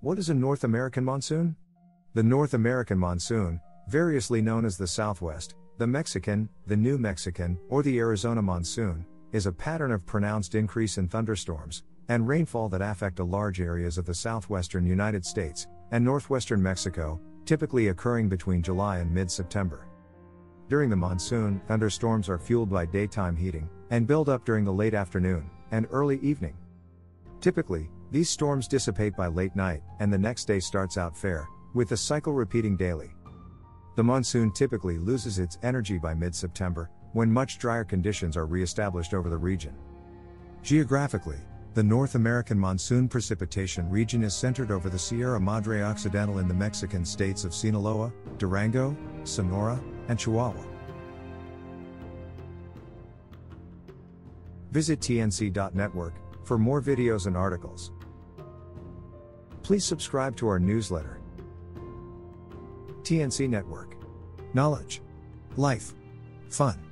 What is a North American monsoon? The North American monsoon, variously known as the Southwest, the Mexican, the New Mexican, or the Arizona monsoon, is a pattern of pronounced increase in thunderstorms and rainfall that affect large areas of the southwestern United States and northwestern Mexico, typically occurring between July and mid September. During the monsoon, thunderstorms are fueled by daytime heating and build up during the late afternoon and early evening. Typically, these storms dissipate by late night, and the next day starts out fair, with the cycle repeating daily. The monsoon typically loses its energy by mid September, when much drier conditions are re established over the region. Geographically, the North American monsoon precipitation region is centered over the Sierra Madre Occidental in the Mexican states of Sinaloa, Durango, Sonora, and Chihuahua. Visit tnc.network for more videos and articles. Please subscribe to our newsletter. TNC Network. Knowledge. Life. Fun.